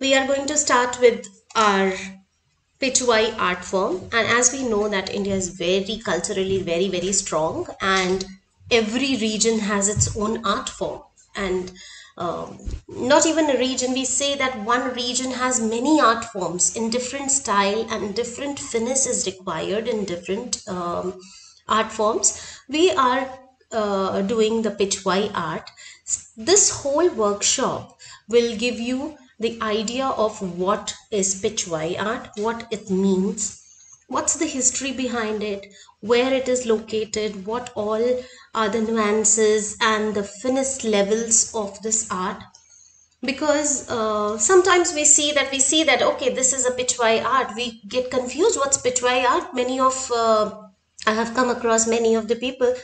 we are going to start with our Pichwai art form. And as we know that India is very culturally very, very strong and every region has its own art form. And um, not even a region, we say that one region has many art forms in different style and different finesse is required in different um, art forms. We are uh, doing the Pichwai art. This whole workshop will give you the idea of what is Pichwai art, what it means, what's the history behind it, where it is located, what all are the nuances and the finest levels of this art. Because uh, sometimes we see that we see that okay, this is a Pichwai art. We get confused. What's Pichwai art? Many of uh, I have come across many of the people,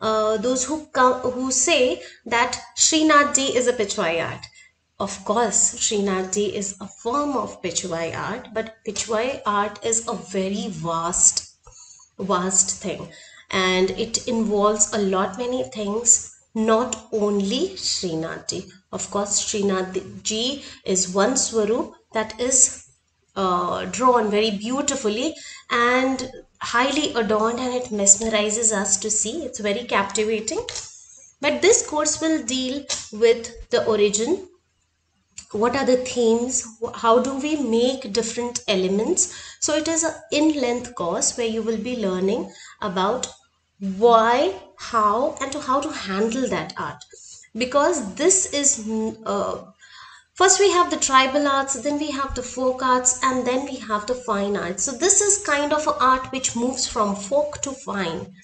uh, those who come who say that Srinath is a Pichwai art of course, Srinathji is a form of Pichwai art, but Pichwai art is a very vast, vast thing. And it involves a lot many things, not only Srinathji. Of course, Srinathji is one Swarup that is uh, drawn very beautifully and highly adorned and it mesmerizes us to see. It's very captivating. But this course will deal with the origin what are the themes? How do we make different elements? So it is an in-length course where you will be learning about why how and how to handle that art. Because this is uh, first we have the tribal arts then we have the folk arts and then we have the fine arts. So this is kind of art which moves from folk to fine.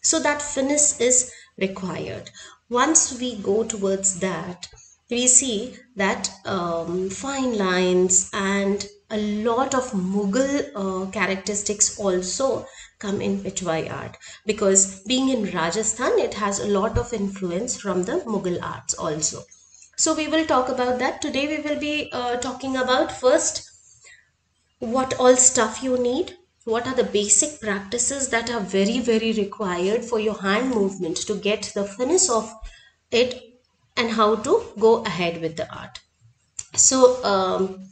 So that finesse is required. Once we go towards that we see that um, fine lines and a lot of Mughal uh, characteristics also come in Pichwai art because being in Rajasthan it has a lot of influence from the Mughal arts also. So we will talk about that. Today we will be uh, talking about first what all stuff you need what are the basic practices that are very very required for your hand movement to get the finesse of it and how to go ahead with the art. So um,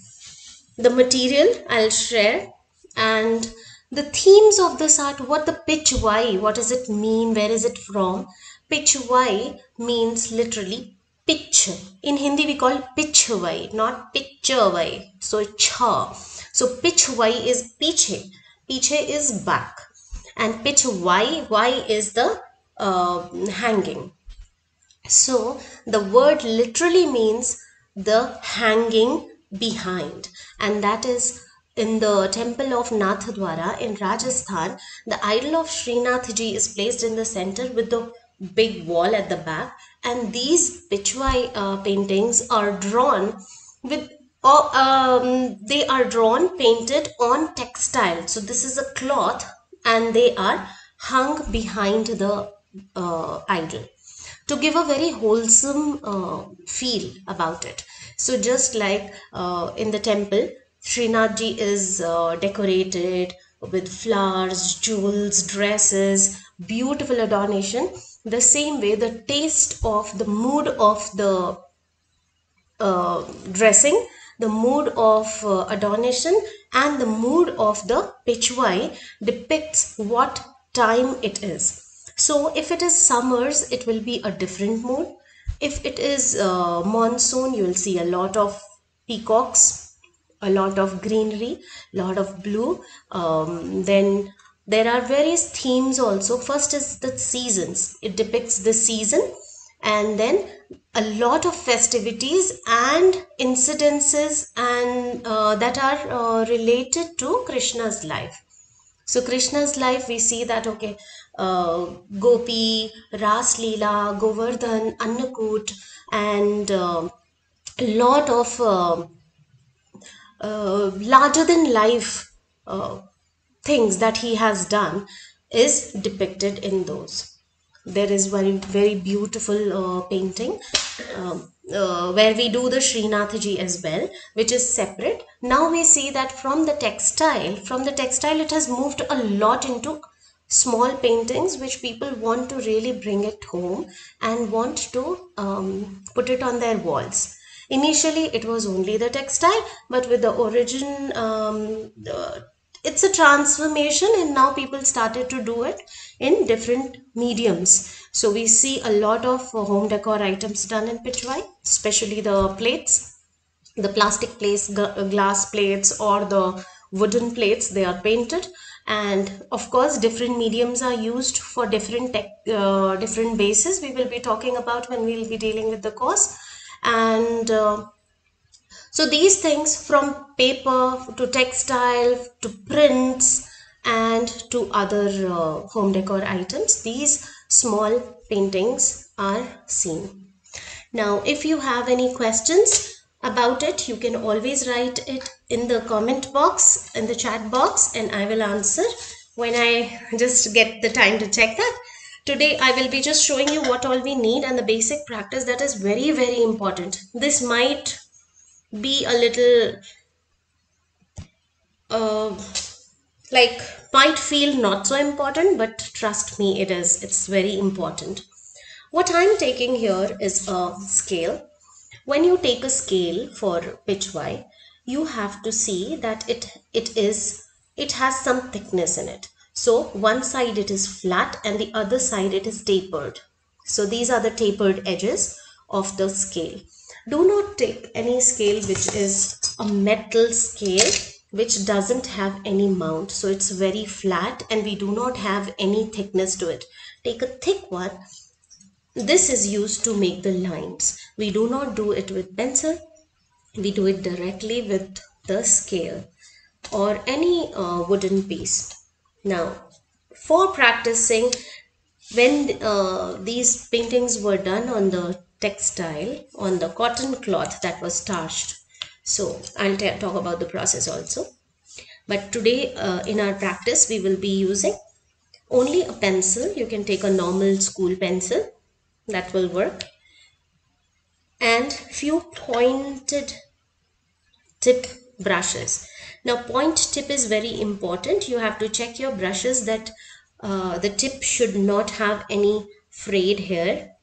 the material I'll share and the themes of this art, what the Pichwai, what does it mean, where is it from? Pichwai means literally pitch. In Hindi we call Pichwai, not Pichwai. So cha. So Pichwai is piche. Piche is back. And Pichwai, Y is the uh, hanging. So the word literally means the hanging behind. And that is in the temple of Nathdwara in Rajasthan, the idol of Srinathji is placed in the center with the big wall at the back. And these Pichwai uh, paintings are drawn with um, they are drawn painted on textile. So this is a cloth and they are hung behind the uh, idol to give a very wholesome uh, feel about it. So just like uh, in the temple, Srinathji is uh, decorated with flowers, jewels, dresses, beautiful adornation. The same way the taste of the mood of the uh, dressing, the mood of uh, adornation and the mood of the pichwai depicts what time it is so if it is summers, it will be a different mood. If it is uh, monsoon, you will see a lot of peacocks, a lot of greenery, a lot of blue. Um, then there are various themes also. First is the seasons. It depicts the season and then a lot of festivities and incidences and uh, that are uh, related to Krishna's life. So Krishna's life, we see that, okay, uh, Gopi, Ras Leela, Govardhan, Annakut, and uh, a lot of uh, uh, larger than life uh, things that he has done is depicted in those. There is very very beautiful uh, painting um, where we do the Srinathji as well, which is separate. Now we see that from the textile, from the textile, it has moved a lot into small paintings which people want to really bring it home and want to um, put it on their walls. initially it was only the textile but with the origin um, it's a transformation and now people started to do it in different mediums. So we see a lot of home decor items done in Pichwai especially the plates. The plastic plates glass plates or the wooden plates they are painted. And of course different mediums are used for different tech, uh, different bases. We will be talking about when we will be dealing with the course. And uh, so these things from paper to textile to prints and to other uh, home decor items these small paintings are seen. Now if you have any questions about it you can always write it in the comment box in the chat box and I will answer when I just get the time to check that. Today I will be just showing you what all we need and the basic practice that is very very important. This might be a little uh, like might feel not so important but trust me it is it's very important. What I'm taking here is a scale. When you take a scale for Pichwai you have to see that it it is it has some thickness in it. So one side it is flat and the other side it is tapered. So these are the tapered edges of the scale. Do not take any scale which is a metal scale which doesn't have any mount so it's very flat and we do not have any thickness to it take a thick one this is used to make the lines. We do not do it with pencil. We do it directly with the scale or any uh, wooden piece. Now, for practicing, when uh, these paintings were done on the textile, on the cotton cloth that was starched. So, I'll talk about the process also. But today uh, in our practice, we will be using only a pencil. You can take a normal school pencil. That will work. And few pointed tip brushes. Now point tip is very important. You have to check your brushes that uh, the tip should not have any frayed hair.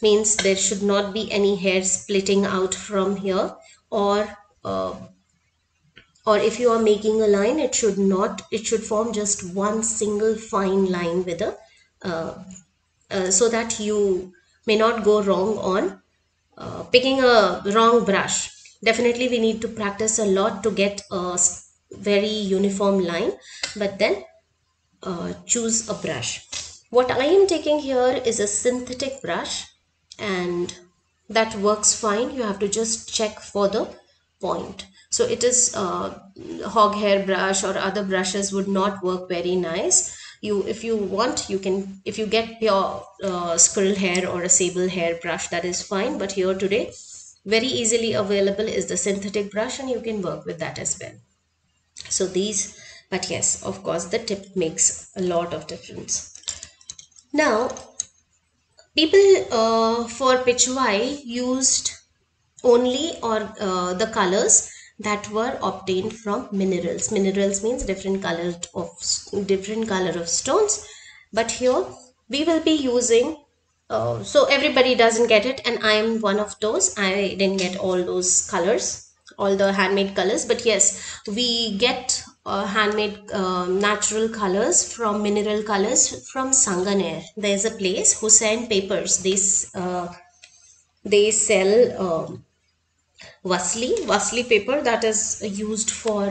Means there should not be any hair splitting out from here or uh, or if you are making a line it should not it should form just one single fine line with a uh, uh, so that you may not go wrong on uh, picking a wrong brush. Definitely we need to practice a lot to get a very uniform line but then uh, choose a brush. What I am taking here is a synthetic brush and that works fine. You have to just check for the point. So it is uh, hog hair brush or other brushes would not work very nice you if you want you can if you get your uh, squirrel hair or a sable hair brush that is fine but here today very easily available is the synthetic brush and you can work with that as well so these but yes of course the tip makes a lot of difference now people uh, for Pichwai used only or uh, the colors that were obtained from minerals. Minerals means different color of different color of stones. But here we will be using uh, so everybody doesn't get it and i am one of those. I didn't get all those colors all the handmade colors. But yes we get uh, handmade uh, natural colors from mineral colors from sanganer there's a place Hussain papers they uh, they sell um, Wasli, Wasli paper that is used for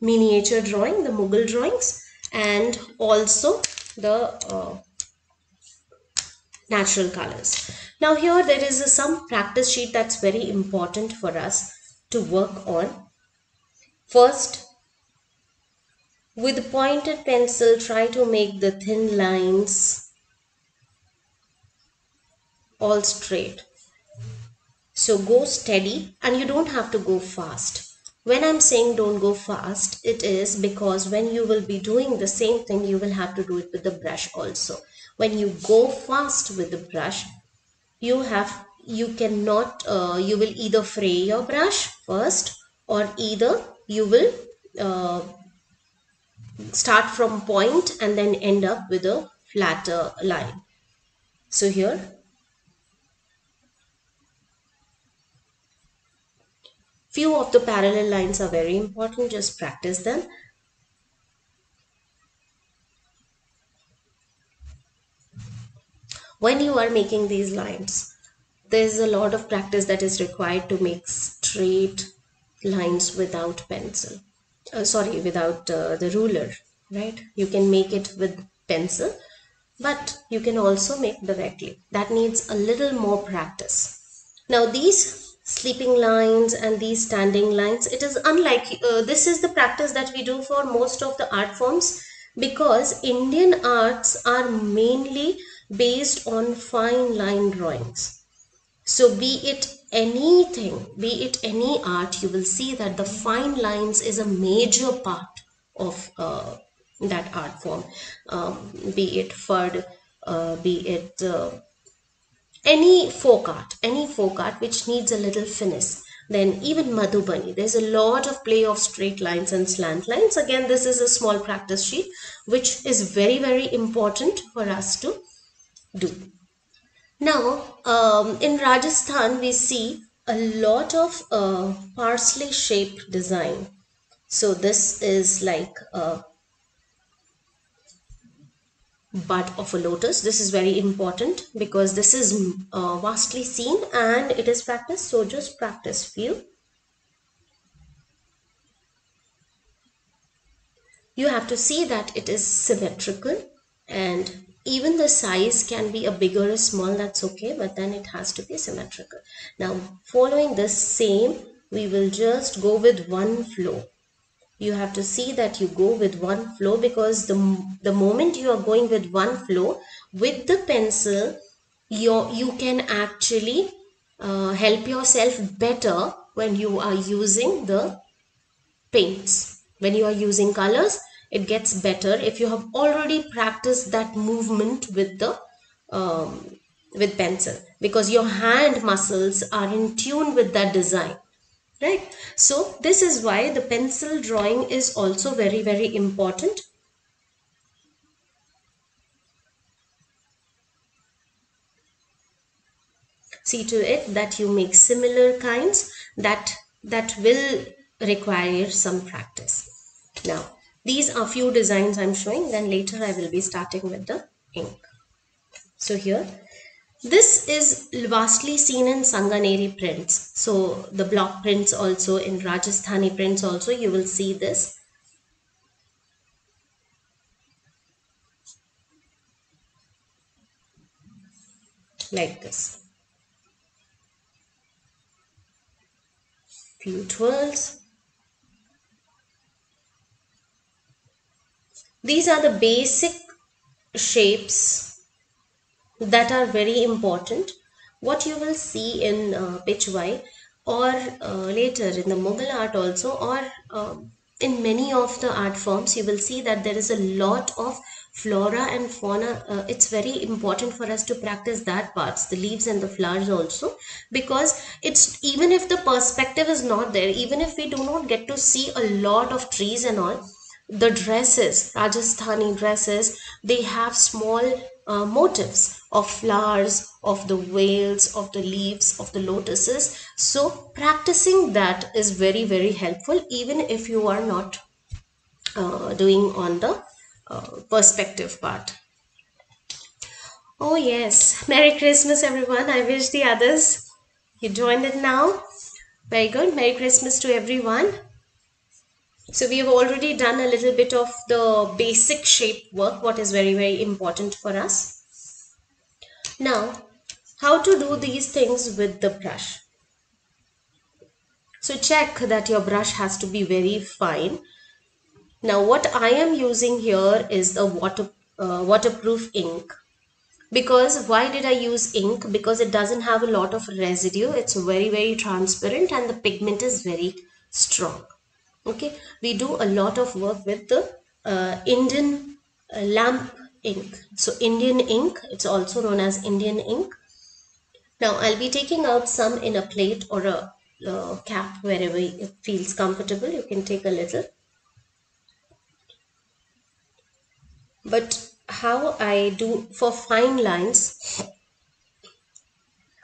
miniature drawing, the Mughal drawings and also the uh, natural colors. Now here there is a, some practice sheet that's very important for us to work on. First, with a pointed pencil try to make the thin lines all straight so go steady and you don't have to go fast. When I'm saying don't go fast, it is because when you will be doing the same thing, you will have to do it with the brush also. When you go fast with the brush, you have you cannot uh, you will either fray your brush first or either you will uh, start from point and then end up with a flatter line. So here. Few of the parallel lines are very important. Just practice them. When you are making these lines there's a lot of practice that is required to make straight lines without pencil uh, sorry without uh, the ruler right? You can make it with pencil but you can also make directly that needs a little more practice. Now these sleeping lines and these standing lines it is unlike uh, this is the practice that we do for most of the art forms because indian arts are mainly based on fine line drawings. So be it anything, be it any art, you will see that the fine lines is a major part of uh, that art form. Um, be it Phad, uh, be it uh, any folk art, any folk art which needs a little finesse. Then even Madhubani, there's a lot of play of straight lines and slant lines. Again, this is a small practice sheet, which is very, very important for us to do. Now, um, in Rajasthan, we see a lot of uh, parsley shaped design. So this is like a bud of a lotus. This is very important because this is uh, vastly seen and it is practiced. So just practice few. You have to see that it is symmetrical and even the size can be a bigger or small that's okay but then it has to be symmetrical. Now following the same we will just go with one flow. You have to see that you go with one flow because the the moment you are going with one flow with the pencil you you can actually uh, help yourself better when you are using the paints. When you are using colors it gets better if you have already practiced that movement with the um, with pencil because your hand muscles are in tune with that design right? So this is why the pencil drawing is also very very important. See to it that you make similar kinds that that will require some practice. Now these are few designs I'm showing. Then later I will be starting with the ink. So here, this is vastly seen in Sanganeri prints. So the block prints also in Rajasthani prints also you will see this. Like this. Few twirls These are the basic shapes that are very important. What you will see in uh, Pechwai or uh, later in the Mughal art also or uh, in many of the art forms you will see that there is a lot of flora and fauna uh, it's very important for us to practice that parts the leaves and the flowers also because it's even if the perspective is not there even if we do not get to see a lot of trees and all the dresses, Rajasthani dresses, they have small uh, motifs of flowers, of the veils, of the leaves, of the lotuses. So practicing that is very, very helpful even if you are not uh, doing on the uh, perspective part. Oh yes, Merry Christmas everyone. I wish the others you joined it now. Very good. Merry Christmas to everyone. So we have already done a little bit of the basic shape work, what is very, very important for us. Now, how to do these things with the brush. So check that your brush has to be very fine. Now what I am using here is the water, uh, waterproof ink. Because why did I use ink? Because it doesn't have a lot of residue. It's very, very transparent and the pigment is very strong okay? We do a lot of work with the uh, indian uh, lamp ink. So indian ink it's also known as indian ink. Now i'll be taking out some in a plate or a uh, cap wherever it feels comfortable. You can take a little. But how i do for fine lines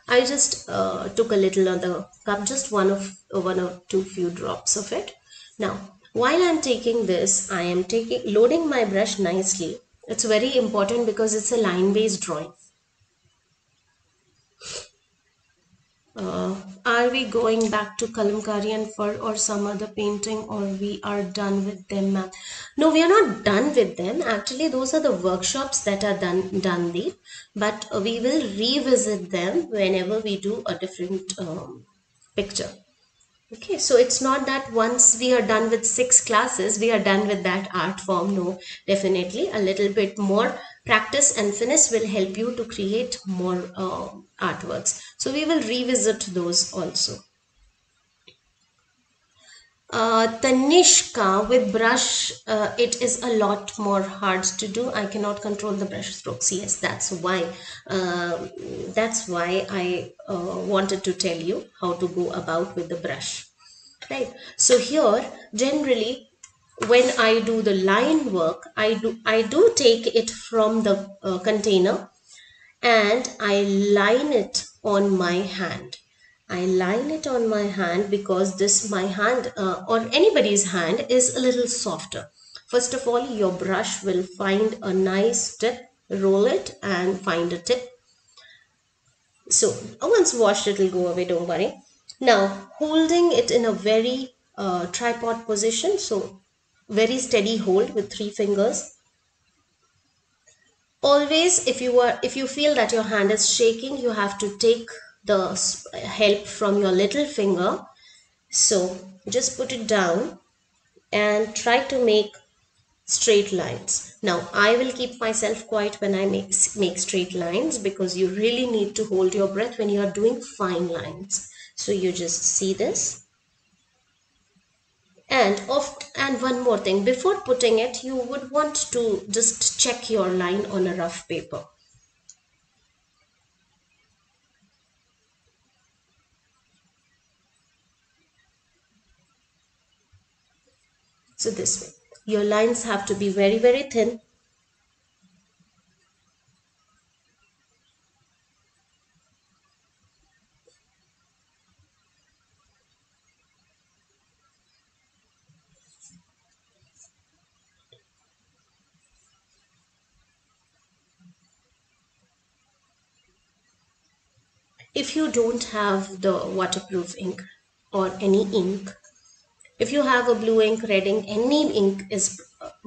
I just uh, took a little on the cup, just one of one or two few drops of it. Now, while I'm taking this, I am taking loading my brush nicely. It's very important because it's a line-based drawing. uh, are we going back to Kalamkari and Phad or some other painting or we are done with them no we are not done with them actually those are the workshops that are done done there but we will revisit them whenever we do a different um, picture Okay, so it's not that once we are done with six classes, we are done with that art form. No, definitely a little bit more practice and finish will help you to create more uh, artworks. So we will revisit those also. Uh, Tanishka with brush, uh, it is a lot more hard to do. I cannot control the brush strokes. Yes, that's why. Uh, that's why I uh, wanted to tell you how to go about with the brush. Right. So here, generally, when I do the line work, I do I do take it from the uh, container and I line it on my hand I line it on my hand because this my hand uh, or anybody's hand is a little softer. First of all, your brush will find a nice tip, roll it and find a tip. So once washed, it will go away, don't worry. Now, holding it in a very uh, tripod position. So very steady hold with three fingers. Always, if you are, if you feel that your hand is shaking, you have to take the help from your little finger. So just put it down and try to make straight lines. Now i will keep myself quiet when i make make straight lines because you really need to hold your breath when you are doing fine lines. So you just see this. And of and one more thing. Before putting it you would want to just check your line on a rough paper So this way. Your lines have to be very, very thin. If you don't have the waterproof ink or any ink, if you have a blue ink, red ink, any ink is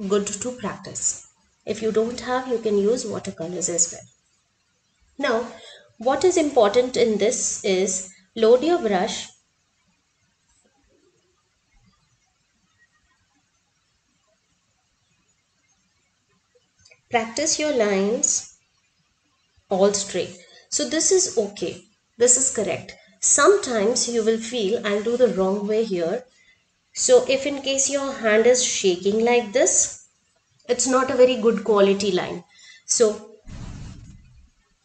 good to practice. If you don't have, you can use watercolors as well. Now, what is important in this is load your brush practice your lines all straight so this is okay this is correct sometimes you will feel i'll do the wrong way here so if in case your hand is shaking like this, it's not a very good quality line. So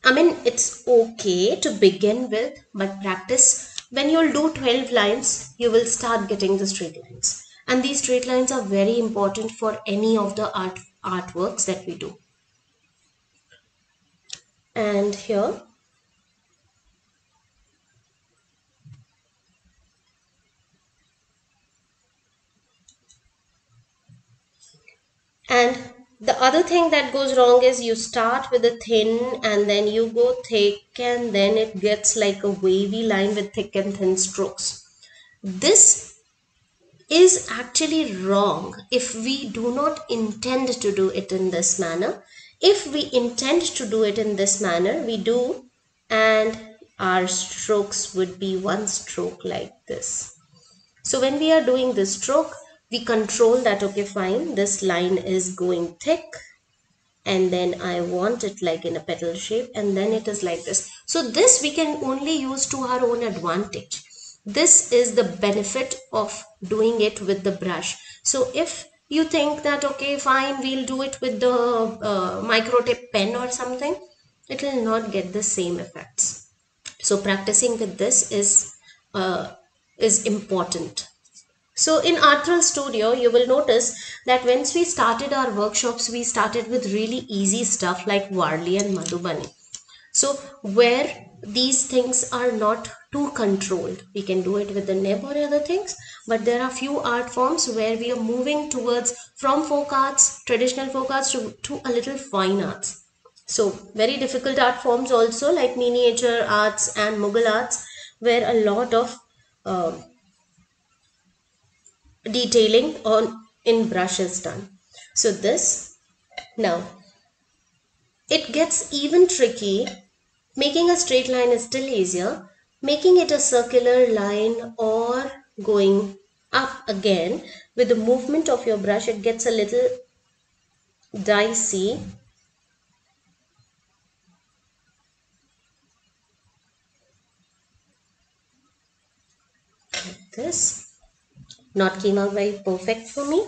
I mean, it's okay to begin with, but practice when you'll do 12 lines, you will start getting the straight lines. And these straight lines are very important for any of the art artworks that we do. And here And the other thing that goes wrong is you start with a thin and then you go thick and then it gets like a wavy line with thick and thin strokes. This is actually wrong if we do not intend to do it in this manner. If we intend to do it in this manner, we do and our strokes would be one stroke like this. So when we are doing this stroke, we control that okay fine this line is going thick and then I want it like in a petal shape and then it is like this. So this we can only use to our own advantage. This is the benefit of doing it with the brush. So if you think that okay fine we'll do it with the uh, micro tip pen or something it will not get the same effects. So practicing with this is uh, is important so in Art Thrills Studio, you will notice that once we started our workshops, we started with really easy stuff like Warli and Madhubani. So where these things are not too controlled. We can do it with the nib or other things, but there are few art forms where we are moving towards from folk arts, traditional folk arts to, to a little fine arts. So very difficult art forms also like miniature arts and Mughal arts where a lot of uh, detailing on in brush is done. So this now it gets even tricky. Making a straight line is still easier. Making it a circular line or going up again with the movement of your brush it gets a little dicey this not came out very perfect for me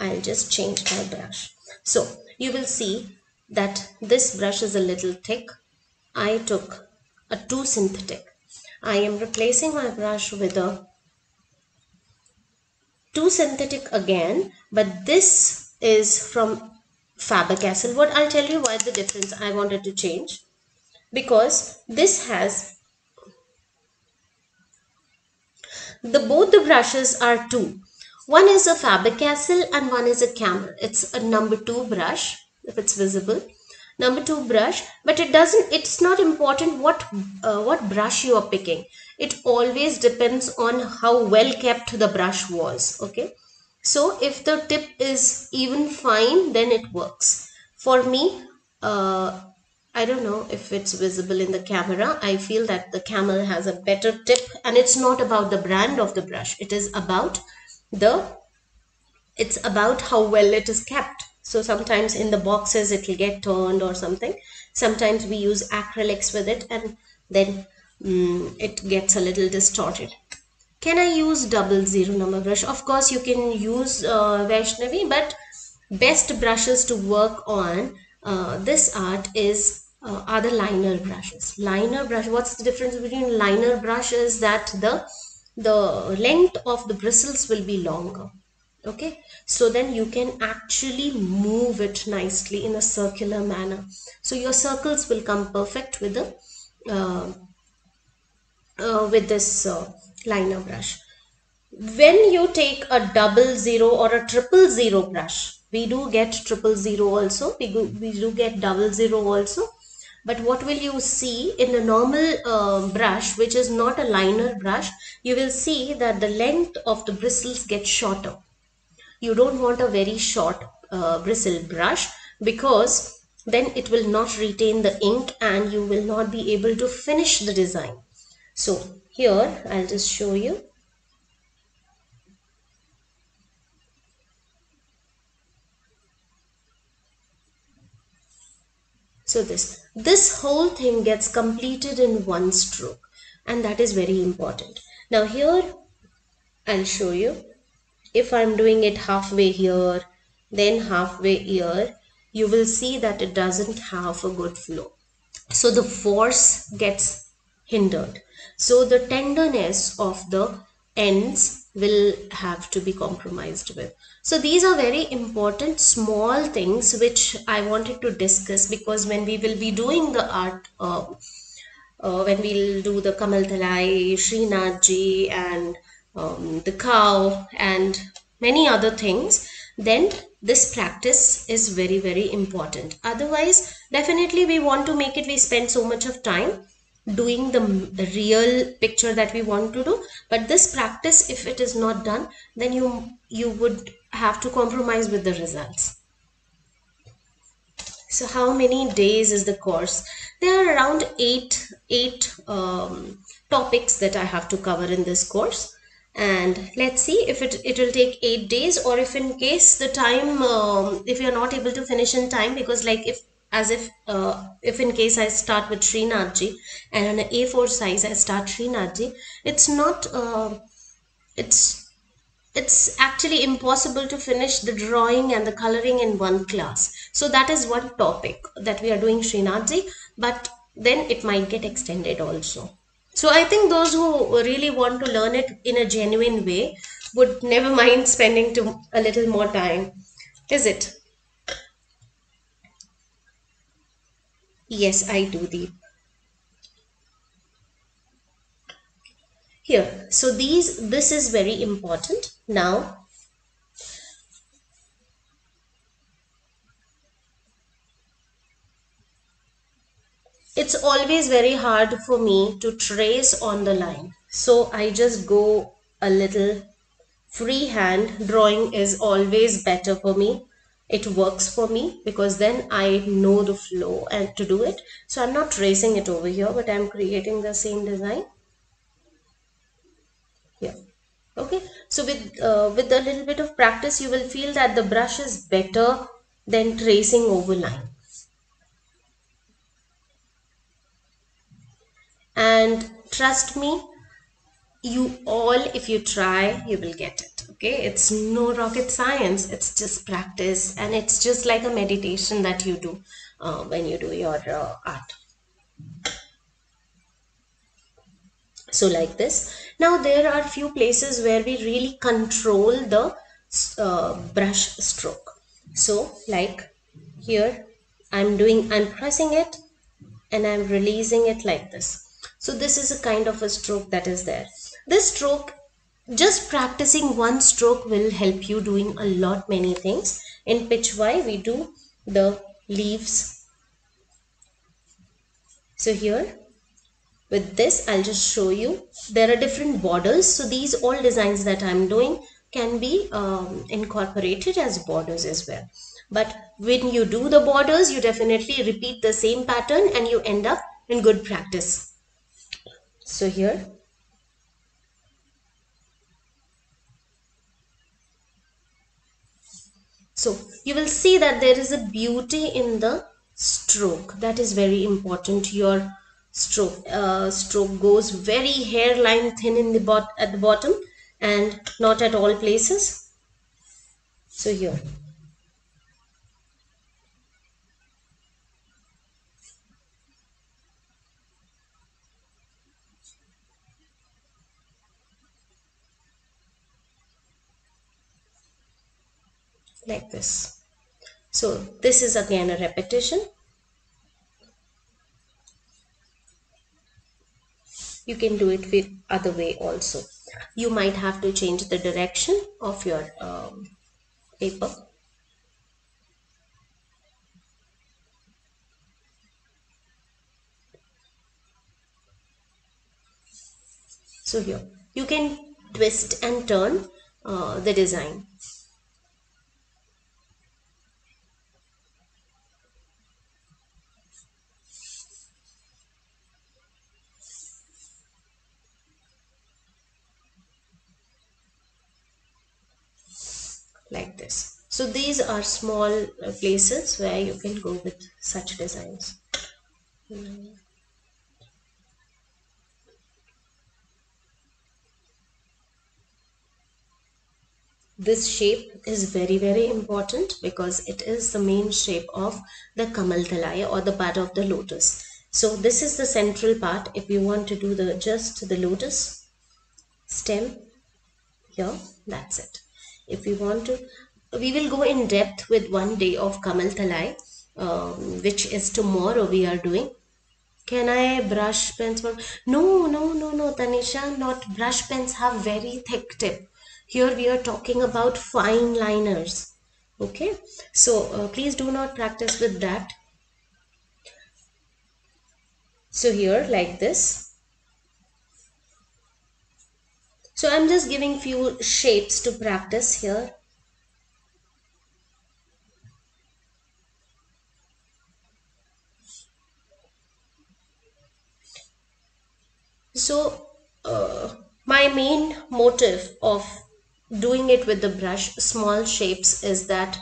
I'll just change my brush. So you will see that this brush is a little thick. I took a too synthetic. I am replacing my brush with a too synthetic again but this is from Faber-Castell what I'll tell you why the difference I wanted to change? Because this has The both the brushes are two. One is a Faber-Castell and one is a Camel. It's a number two brush if it's visible. Number two brush, but it doesn't. It's not important what uh, what brush you are picking. It always depends on how well kept the brush was. Okay, so if the tip is even fine, then it works. For me, uh, I don't know if it's visible in the camera. I feel that the camel has a better tip and it's not about the brand of the brush. It is about the, it's about how well it is kept. So sometimes in the boxes it will get turned or something. Sometimes we use acrylics with it and then um, it gets a little distorted. Can I use double zero number brush? Of course you can use uh, Vaishnavi but best brushes to work on uh, this art is uh, are the liner brushes. Liner brush what's the difference between liner brush is that the the length of the bristles will be longer okay? So then you can actually move it nicely in a circular manner. So your circles will come perfect with the uh, uh, with this uh, liner brush. When you take a double zero or a triple zero brush we do get triple zero also. We, do, we do get double zero also. But what will you see in a normal uh, brush which is not a liner brush you will see that the length of the bristles get shorter. You don't want a very short uh, bristle brush because then it will not retain the ink and you will not be able to finish the design. So here I'll just show you So this, this whole thing gets completed in one stroke and that is very important. Now here I'll show you if I'm doing it halfway here then halfway here you will see that it doesn't have a good flow. So the force gets hindered. So the tenderness of the ends will have to be compromised with. So these are very important small things which I wanted to discuss because when we will be doing the art, uh, uh, when we'll do the Kamal Talai, Srinathji and um, the cow and many other things, then this practice is very very important. Otherwise, definitely we want to make it, we spend so much of time doing the, real picture that we want to do. But this practice if it is not done then you you would have to compromise with the results. So how many days is the course? There are around eight eight um, topics that i have to cover in this course. And let's see if it, it will take eight days or if in case the time um, if you're not able to finish in time because like if as if uh, if in case I start with Srinathji and on an A4 size I start Srinathji, it's not uh, it's it's actually impossible to finish the drawing and the coloring in one class. So that is one topic that we are doing Srinathji, but then it might get extended also. So I think those who really want to learn it in a genuine way would never mind spending to a little more time. Is it? Yes, I do, Deep. here so these this is very important. Now it's always very hard for me to trace on the line. So I just go a little. Freehand drawing is always better for me it works for me because then I know the flow and to do it. So I'm not tracing it over here but I'm creating the same design. Here okay. So with uh, with a little bit of practice you will feel that the brush is better than tracing over line. And trust me you all if you try you will get it okay? It's no rocket science. It's just practice. And it's just like a meditation that you do uh, when you do your uh, art. So like this. Now there are few places where we really control the uh, brush stroke. So like here I'm doing I'm pressing it and I'm releasing it like this. So this is a kind of a stroke that is there. This stroke just practicing one stroke will help you doing a lot many things. In Pichwai we do the leaves. So here with this I'll just show you. There are different borders. So these all designs that I'm doing can be um, incorporated as borders as well. But when you do the borders you definitely repeat the same pattern and you end up in good practice. So here So you will see that there is a beauty in the stroke. That is very important. Your stroke uh, stroke goes very hairline thin in the bot at the bottom and not at all places. So here. Like this. So this is again a repetition. You can do it with other way also. You might have to change the direction of your um, paper. So here you can twist and turn uh, the design. Like this. So these are small uh, places where you can go with such designs. This shape is very very important because it is the main shape of the kamal talai or the bud of the lotus. So this is the central part. If you want to do the just the lotus stem here that's it if we want to we will go in depth with one day of Kamal Talai um, which is tomorrow we are doing. Can I brush pens no no no no Tanisha not brush pens have very thick tip. Here we are talking about fine liners. Okay? So uh, please do not practice with that. So here like this So I'm just giving few shapes to practice here. So uh, my main motive of doing it with the brush small shapes is that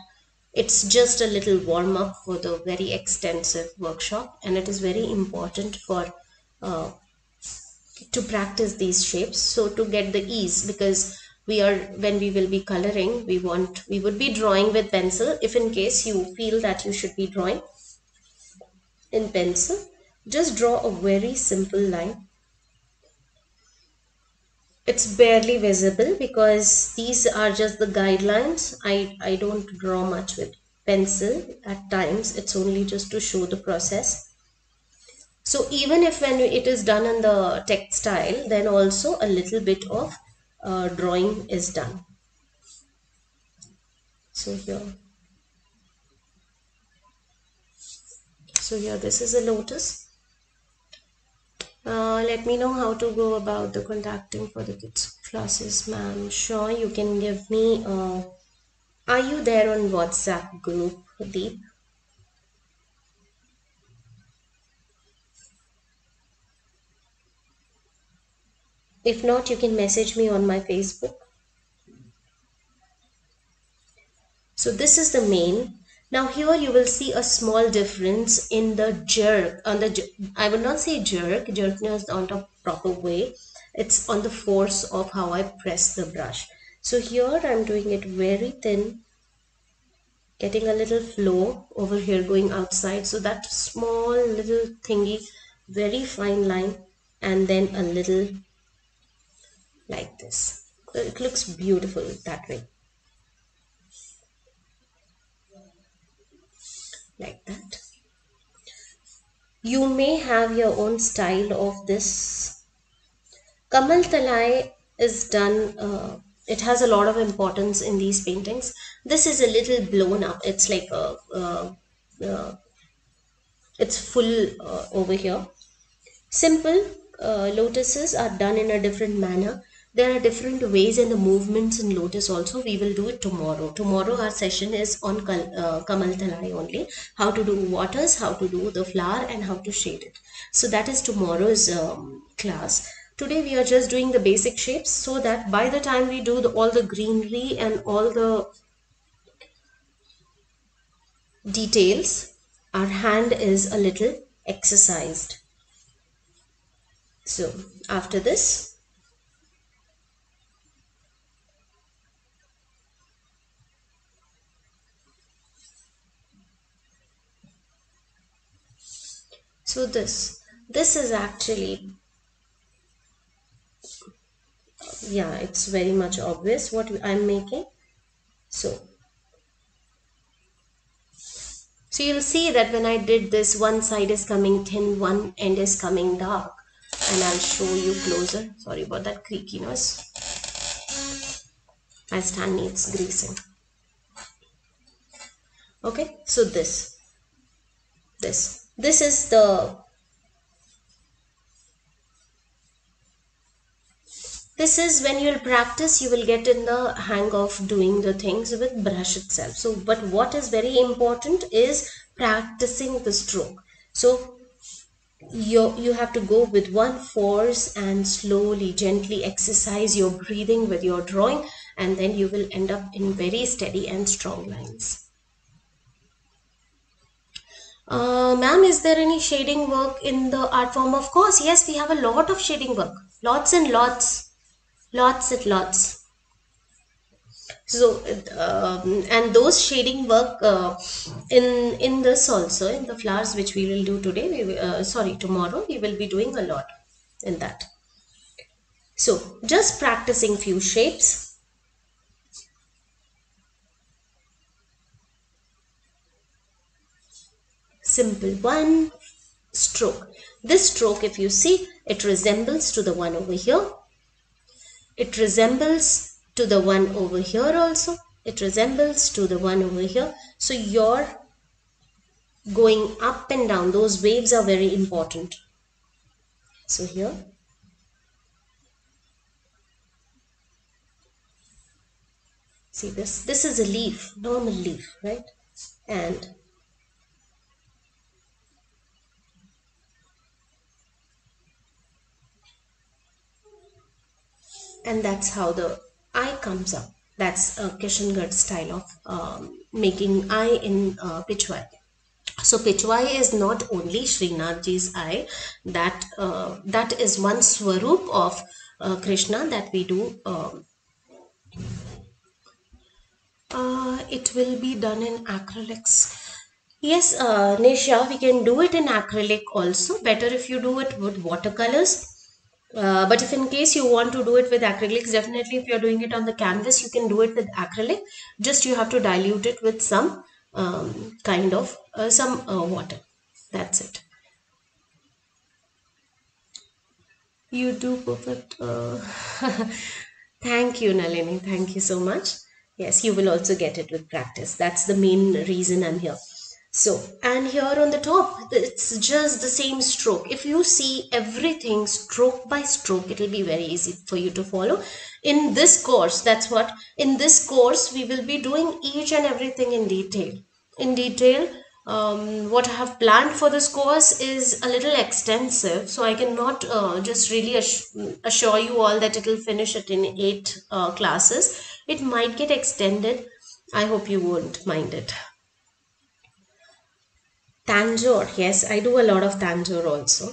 it's just a little warm up for the very extensive workshop and it is very important for uh, to practice these shapes so to get the ease because we are when we will be coloring we want we would be drawing with pencil if in case you feel that you should be drawing in pencil just draw a very simple line. It's barely visible because these are just the guidelines. I i don't draw much with pencil. At times it's only just to show the process so even if when it is done in the textile then also a little bit of uh, drawing is done. So here. So here this is a lotus. Uh, let me know how to go about the contacting for the kids classes ma'am. Sure you can give me uh, are you there on whatsapp group deep if not you can message me on my facebook. So this is the main. Now here you will see a small difference in the jerk on the I would not say jerk jerk is a proper way. It's on the force of how I press the brush. So here I'm doing it very thin getting a little flow over here going outside. So that small little thingy very fine line and then a little like this. It looks beautiful that way. Like that. You may have your own style of this. Kamal talai is done uh, it has a lot of importance in these paintings. This is a little blown up. It's like a, uh, uh, it's full uh, over here. Simple uh, lotuses are done in a different manner there are different ways and the movements in lotus also. We will do it tomorrow. Tomorrow our session is on uh, kamal talai only. How to do waters how to do the flower and how to shade it. So that is tomorrow's um, class. Today we are just doing the basic shapes so that by the time we do the, all the greenery and all the details our hand is a little exercised. So after this so this this is actually yeah it's very much obvious what I'm making. So so you'll see that when I did this one side is coming thin one end is coming dark. And I'll show you closer. Sorry about that creakiness. My stand needs greasing. Okay so this this this is the this is when you'll practice you will get in the hang of doing the things with brush itself. So but what is very important is practicing the stroke. So you you have to go with one force and slowly gently exercise your breathing with your drawing and then you will end up in very steady and strong lines uh, ma'am, is there any shading work in the art form? Of course, yes, we have a lot of shading work. Lots and lots. Lots and lots. So, um, and those shading work uh, in in this also, in the flowers which we will do today, we uh, sorry, tomorrow, we will be doing a lot in that. So, just practicing few shapes simple one stroke. This stroke if you see it resembles to the one over here. It resembles to the one over here also. It resembles to the one over here. So you're going up and down those waves are very important. So here. See this? This is a leaf normal leaf right? And and that's how the eye comes up. That's a Kishangarh style of um, making eye in uh, Pichwai. So Pichwai is not only Srinathji's eye, that, uh, that is one swarup of uh, Krishna that we do. Um, uh, it will be done in acrylics. Yes, uh, Nisha, we can do it in acrylic also. Better if you do it with watercolors uh, but if in case you want to do it with acrylics, definitely if you're doing it on the canvas, you can do it with acrylic. Just you have to dilute it with some um, kind of uh, some uh, water. That's it. You do perfect. Uh, thank you, Nalini. Thank you so much. Yes, you will also get it with practice. That's the main reason I'm here. So, and here on the top, it's just the same stroke. If you see everything stroke by stroke, it will be very easy for you to follow. In this course, that's what, in this course, we will be doing each and everything in detail. In detail, um, what I have planned for this course is a little extensive, so I cannot uh, just really assure you all that it will finish it in eight uh, classes. It might get extended. I hope you won't mind it. Tanjore, yes, I do a lot of Tanjore also.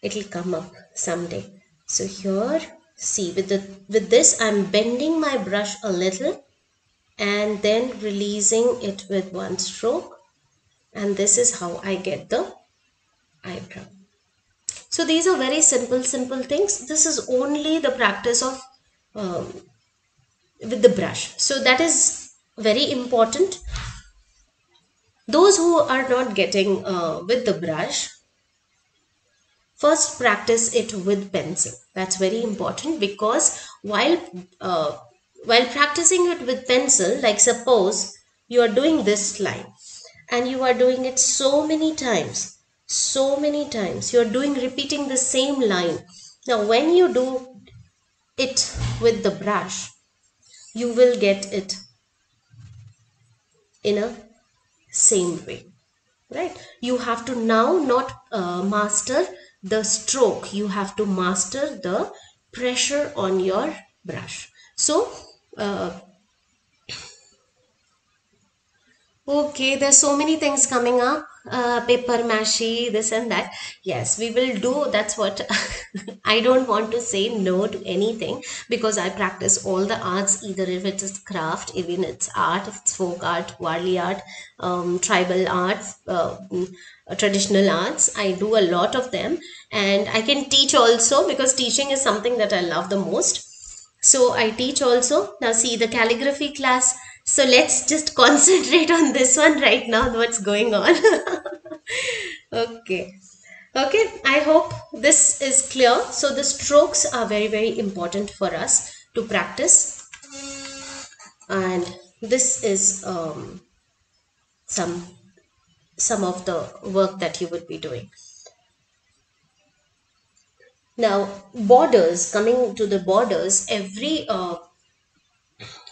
It'll come up someday. So here, see with the with this, I'm bending my brush a little and then releasing it with one stroke and this is how I get the eyebrow. So these are very simple, simple things. This is only the practice of um, with the brush. So that is very important. Those who are not getting uh, with the brush, first practice it with pencil. That's very important because while uh, while practicing it with pencil, like suppose you are doing this line and you are doing it so many times so many times you're doing repeating the same line now when you do it with the brush you will get it in a same way right? You have to now not uh, master the stroke. You have to master the pressure on your brush. So uh, Okay, there's so many things coming up. Uh, paper mache, this and that. Yes, we will do. That's what I don't want to say no to anything because I practice all the arts, either if it is craft, even it's art, if it's folk art, Warli art, um, tribal arts, uh, traditional arts. I do a lot of them and I can teach also because teaching is something that I love the most. So I teach also. Now see the calligraphy class so let's just concentrate on this one right now, what's going on. okay. Okay, I hope this is clear. So the strokes are very, very important for us to practice. And this is um, some, some of the work that you would be doing. Now, borders, coming to the borders, every uh,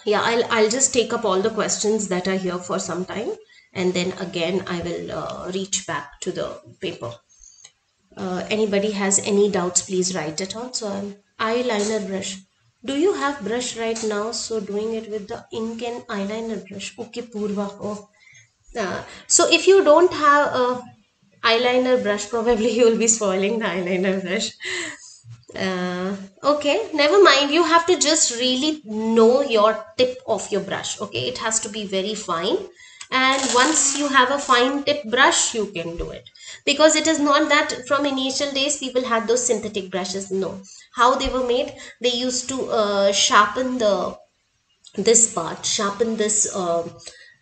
yeah i'll i'll just take up all the questions that are here for some time and then again i will uh, reach back to the paper. Uh, anybody has any doubts please write it on so I'm eyeliner brush. Do you have brush right now? So doing it with the ink and eyeliner brush. Okay purva. Oh. Uh, so if you don't have a eyeliner brush probably you will be spoiling the eyeliner brush uh, okay never mind. You have to just really know your tip of your brush okay? It has to be very fine. And once you have a fine tip brush you can do it. Because it is not that from initial days people had those synthetic brushes no. How they were made they used to uh, sharpen the this part sharpen this uh,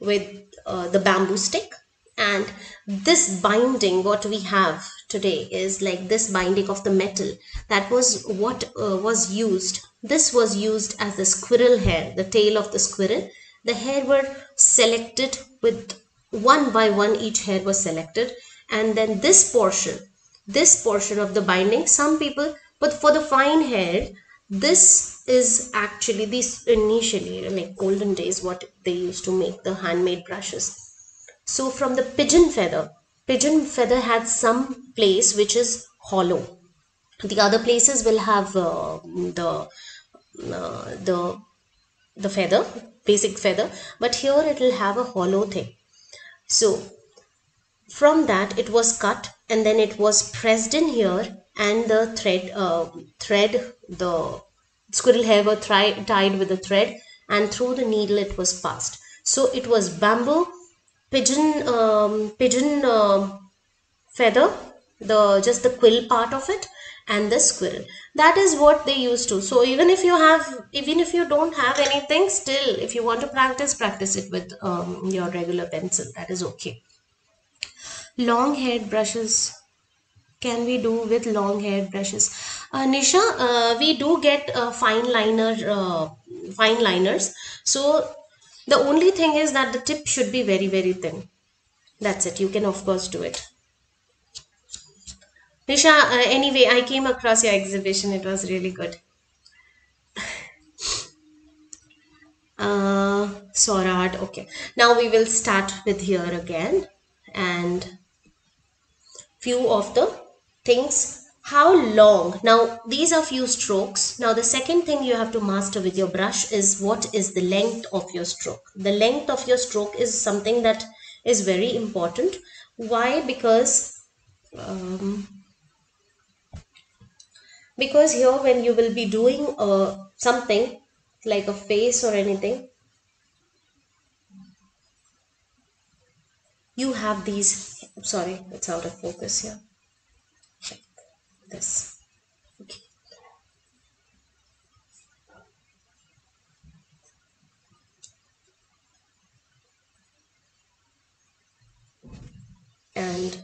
with uh, the bamboo stick. And this binding what we have today is like this binding of the metal that was what uh, was used. This was used as the squirrel hair the tail of the squirrel. The hair were selected with one by one each hair was selected. And then this portion this portion of the binding some people but for the fine hair this is actually this initially like olden days what they used to make the handmade brushes. So from the pigeon feather, pigeon feather had some place which is hollow. The other places will have uh, the uh, the the feather, basic feather, but here it will have a hollow thing. So from that it was cut and then it was pressed in here and the thread uh, thread the squirrel hair were tied with the thread and through the needle it was passed. So it was bamboo pigeon um, pigeon uh, feather the just the quill part of it and the squirrel. That is what they used to. So even if you have even if you don't have anything still if you want to practice practice it with um, your regular pencil. That is okay. Long haired brushes can we do with long haired brushes? Uh, Nisha, uh, we do get uh, fine liner, uh, fine liners. So the only thing is that the tip should be very, very thin. That's it. You can of course do it. Nisha, uh, anyway, I came across your exhibition. It was really good. Uh, Sorad, okay. Now we will start with here again and few of the things how long? Now these are few strokes. Now the second thing you have to master with your brush is what is the length of your stroke. The length of your stroke is something that is very important. Why? Because um, because here when you will be doing uh, something like a face or anything you have these sorry it's out of focus here this. Okay. And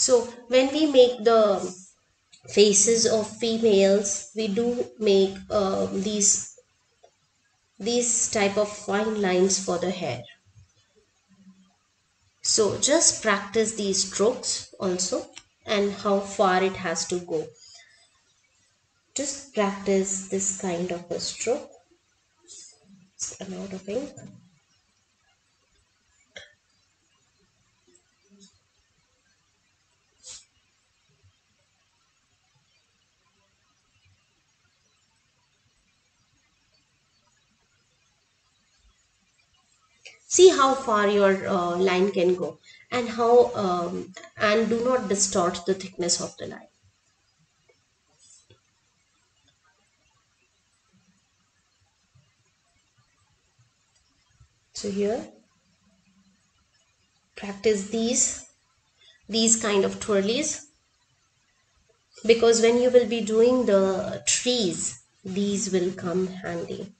So when we make the faces of females, we do make uh, these these type of fine lines for the hair. So just practice these strokes also and how far it has to go. Just practice this kind of a stroke. amount of ink. See how far your uh, line can go and how um, and do not distort the thickness of the line. So here practice these these kind of twirlies. Because when you will be doing the trees these will come handy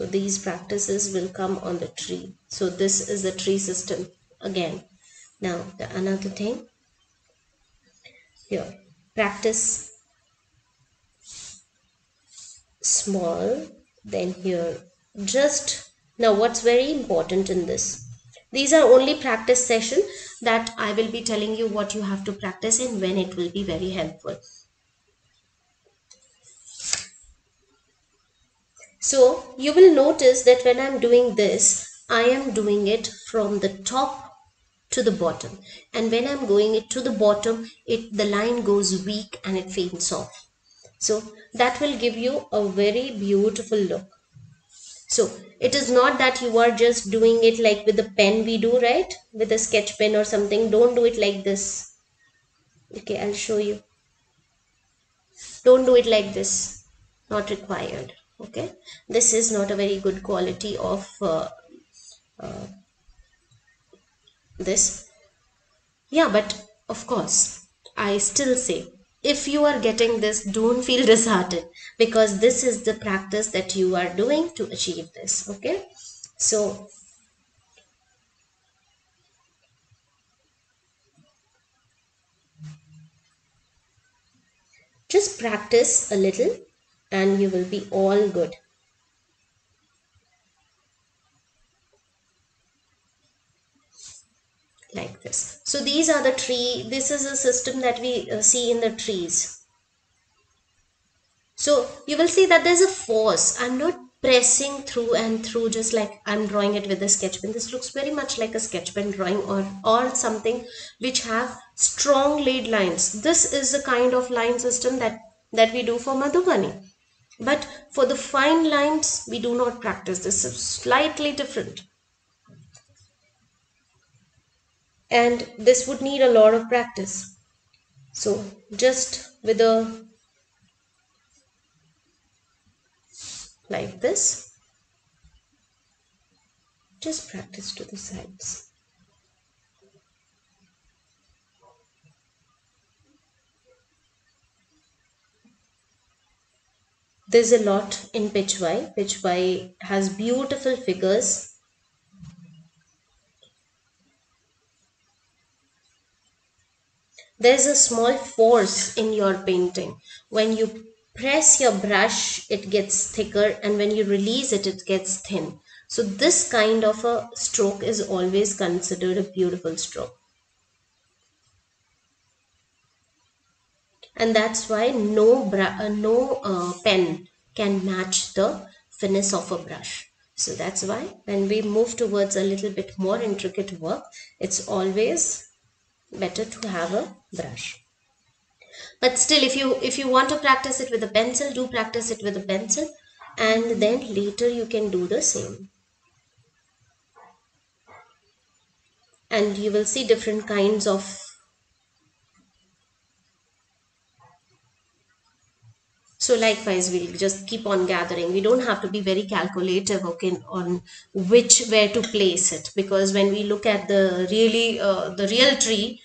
so these practices will come on the tree. So this is the tree system again. Now the another thing here practice small then here just now what's very important in this these are only practice session that I will be telling you what you have to practice and when it will be very helpful So you will notice that when I'm doing this, I am doing it from the top to the bottom. And when I'm going it to the bottom, it the line goes weak and it fades off. So that will give you a very beautiful look. So it is not that you are just doing it like with the pen we do, right? With a sketch pen or something. Don't do it like this. Okay, I'll show you. Don't do it like this. Not required okay? This is not a very good quality of uh, uh, this. Yeah but of course i still say if you are getting this don't feel disheartened because this is the practice that you are doing to achieve this. Okay? So just practice a little and you will be all good. Like this. So these are the tree. This is a system that we uh, see in the trees. So you will see that there's a force. I'm not pressing through and through just like I'm drawing it with a sketch pen. This looks very much like a sketch pen drawing or, or something which have strong laid lines. This is the kind of line system that, that we do for Madhubani. But for the fine lines, we do not practice. This is slightly different. And this would need a lot of practice. So just with a like this, just practice to the sides. There's a lot in Pichwai. Pichwai has beautiful figures. There's a small force in your painting. When you press your brush, it gets thicker and when you release it, it gets thin. So this kind of a stroke is always considered a beautiful stroke. And that's why no, uh, no uh, pen can match the finesse of a brush. So that's why when we move towards a little bit more intricate work, it's always better to have a brush. But still if you if you want to practice it with a pencil do practice it with a pencil. And then later you can do the same. And you will see different kinds of so likewise we'll just keep on gathering. We don't have to be very calculative okay on which where to place it. Because when we look at the really uh, the real tree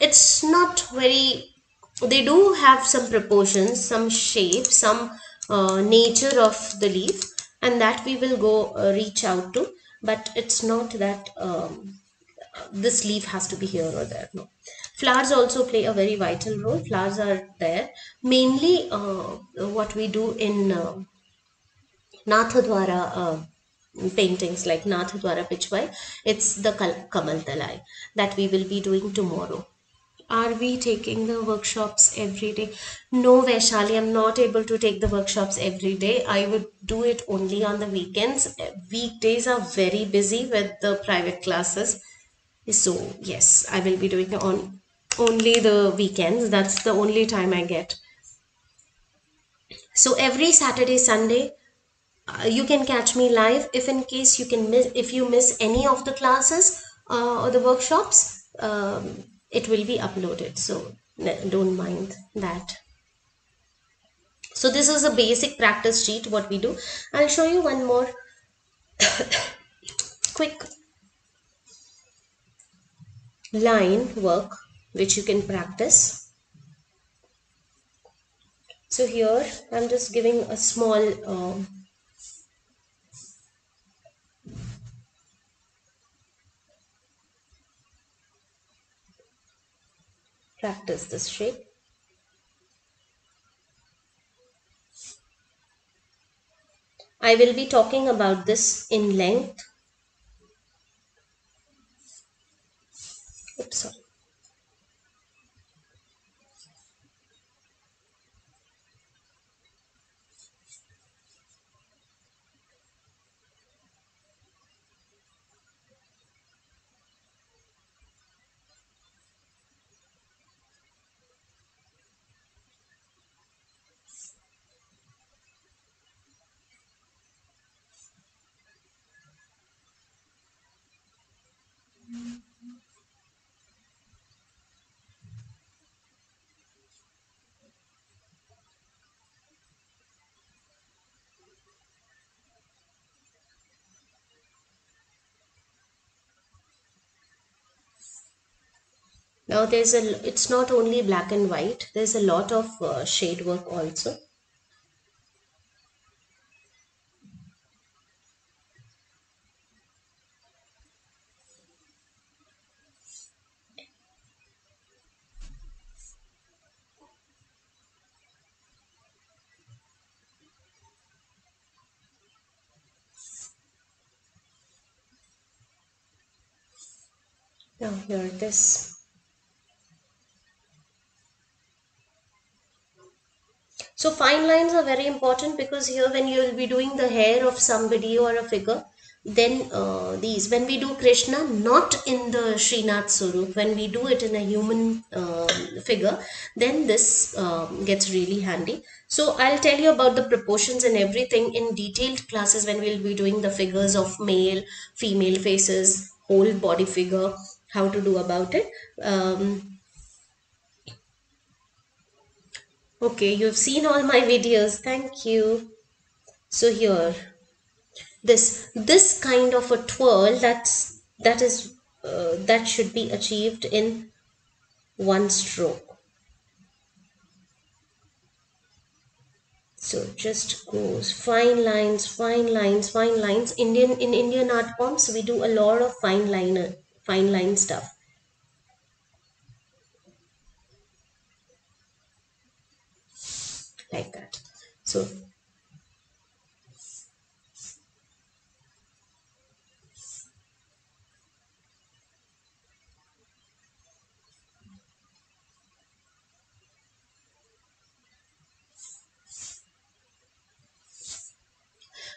it's not very they do have some proportions some shape some uh, nature of the leaf and that we will go uh, reach out to. But it's not that um, this leaf has to be here or there no. Flowers also play a very vital role. Flowers are there. Mainly uh, what we do in uh, Nathdwara uh, paintings like Nathdwara Pichwai it's the Kamal Talai that we will be doing tomorrow. Are we taking the workshops every day? No vaishali i'm not able to take the workshops every day. I would do it only on the weekends. Weekdays are very busy with the private classes so yes i will be doing on only the weekends. That's the only time i get. So every saturday sunday uh, you can catch me live. If in case you can miss if you miss any of the classes uh, or the workshops um, it will be uploaded. So don't mind that. So this is a basic practice sheet what we do. I'll show you one more quick line work which you can practice so here i'm just giving a small um, practice this shape. I will be talking about this in length. Oops, sorry. Now there's a it's not only black and white there's a lot of uh, shade work also. Now here this So fine lines are very important because here when you will be doing the hair of somebody or a figure, then uh, these, when we do Krishna, not in the Srinath Swarup, when we do it in a human uh, figure, then this um, gets really handy. So I'll tell you about the proportions and everything in detailed classes when we'll be doing the figures of male, female faces, whole body figure, how to do about it. Um, Okay, you've seen all my videos. Thank you. So here, this this kind of a twirl that's that is uh, that should be achieved in one stroke. so just goes fine lines fine lines fine lines indian in indian art forms we do a lot of fine liner fine line stuff like that. So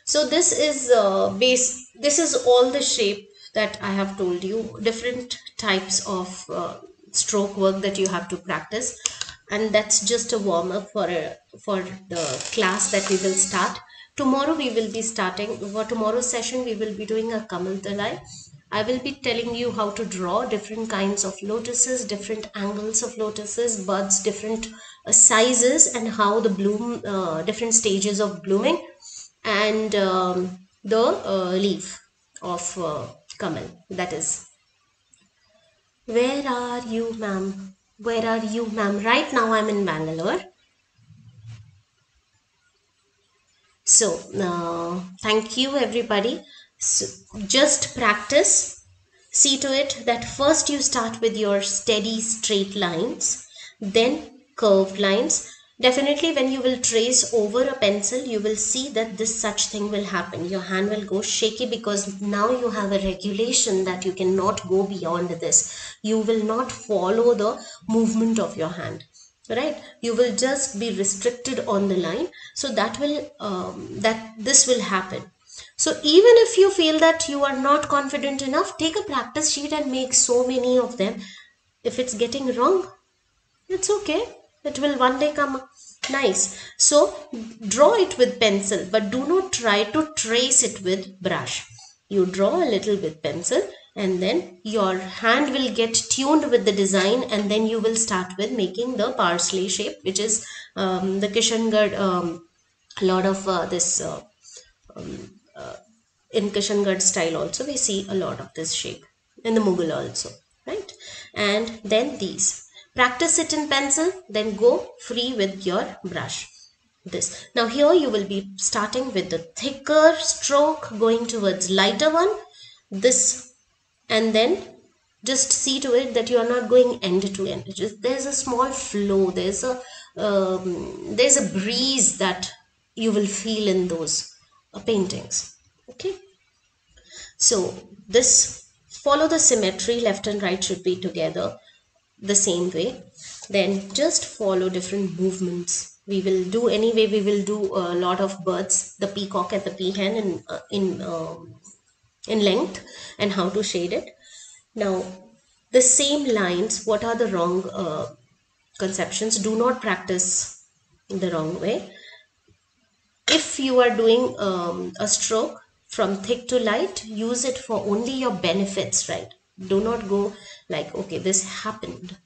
so this is uh, base this is all the shape that i have told you. Different types of uh, stroke work that you have to practice and that's just a warm up for a, for the class that we will start tomorrow we will be starting for tomorrow's session we will be doing a kamal talai I will be telling you how to draw different kinds of lotuses, different angles of lotuses, buds, different uh, sizes and how the bloom, uh, different stages of blooming and um, the uh, leaf of uh, Kamal that is. Where are you ma'am? Where are you ma'am? Right now I'm in Bangalore. So uh, thank you everybody. So just practice. See to it that first you start with your steady straight lines, then curved lines. Definitely when you will trace over a pencil, you will see that this such thing will happen. Your hand will go shaky because now you have a regulation that you cannot go beyond this. You will not follow the movement of your hand right? You will just be restricted on the line. So that will um, that this will happen. So even if you feel that you are not confident enough take a practice sheet and make so many of them. If it's getting wrong it's okay it will one day come nice. So draw it with pencil but do not try to trace it with brush. You draw a little with pencil and then your hand will get tuned with the design and then you will start with making the paisley shape which is um, the Kishangarh um, a lot of uh, this uh, um, uh, in Kishangarh style also we see a lot of this shape in the Mughal also right? And then these practice it in pencil then go free with your brush. This. Now here you will be starting with the thicker stroke going towards lighter one this and then just see to it that you are not going end to end. Just there's a small flow there's a um, there's a breeze that you will feel in those uh, paintings. Okay? So this follow the symmetry left and right should be together the same way then just follow different movements we will do anyway we will do a lot of birds the peacock and the peahen in uh, in um, in length and how to shade it. Now, the same lines, what are the wrong uh, conceptions? Do not practice the wrong way. If you are doing um, a stroke from thick to light, use it for only your benefits, right? Do not go like, okay, this happened,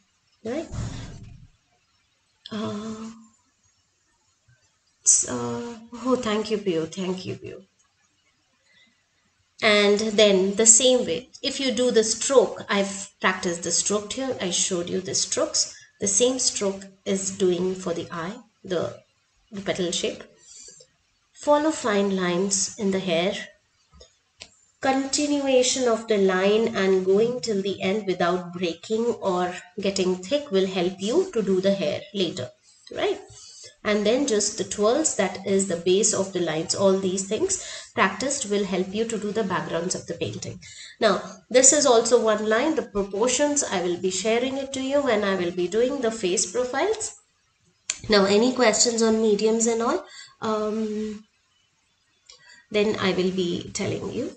right? Uh, oh, thank you, Pio. Thank you, Pio and then the same way if you do the stroke i've practiced the stroke here i showed you the strokes the same stroke is doing for the eye the, the petal shape follow fine lines in the hair continuation of the line and going till the end without breaking or getting thick will help you to do the hair later right? And then just the twirls that is the base of the lines all these things practiced will help you to do the backgrounds of the painting. Now this is also one line the proportions i will be sharing it to you when i will be doing the face profiles. Now any questions on mediums and all? Um, then i will be telling you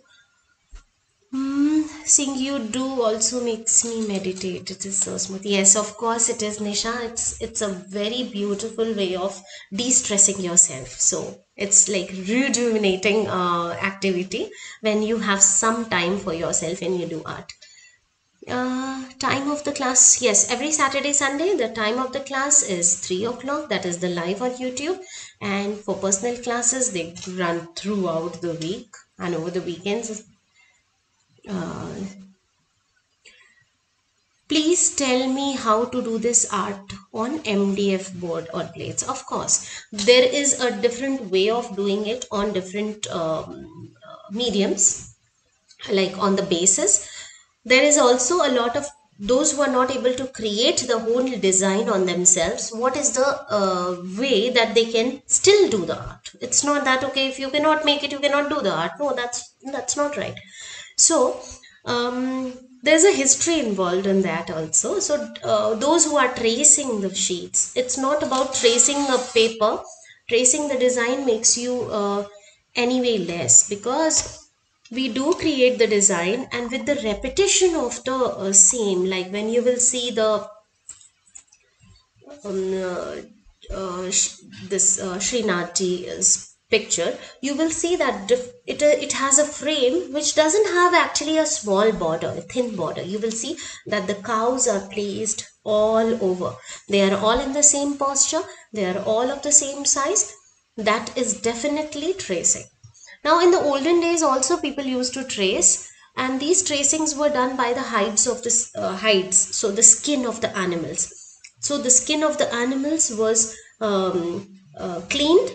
Mm, seeing you do also makes me meditate. It is so smooth. Yes, of course it is, Nisha. It's it's a very beautiful way of de-stressing yourself. So it's like rejuvenating uh, activity when you have some time for yourself and you do art. Uh, time of the class yes every saturday sunday the time of the class is 3 o'clock that is the live on youtube and for personal classes they run throughout the week and over the weekends uh, please tell me how to do this art on MDF board or plates. Of course, there is a different way of doing it on different um, mediums, like on the basis. There is also a lot of those who are not able to create the whole design on themselves. What is the uh, way that they can still do the art? It's not that okay if you cannot make it, you cannot do the art. No, that's that's not right. So um, there's a history involved in that also. So uh, those who are tracing the sheets it's not about tracing a paper. Tracing the design makes you uh, anyway less because we do create the design and with the repetition of the uh, same like when you will see the um, uh, uh, this uh, Srinathji's picture you will see that it, uh, it has a frame which doesn't have actually a small border a thin border. You will see that the cows are placed all over. They are all in the same posture. They are all of the same size. That is definitely tracing. Now in the olden days also people used to trace and these tracings were done by the hides of the uh, hides so the skin of the animals. So the skin of the animals was um, uh, cleaned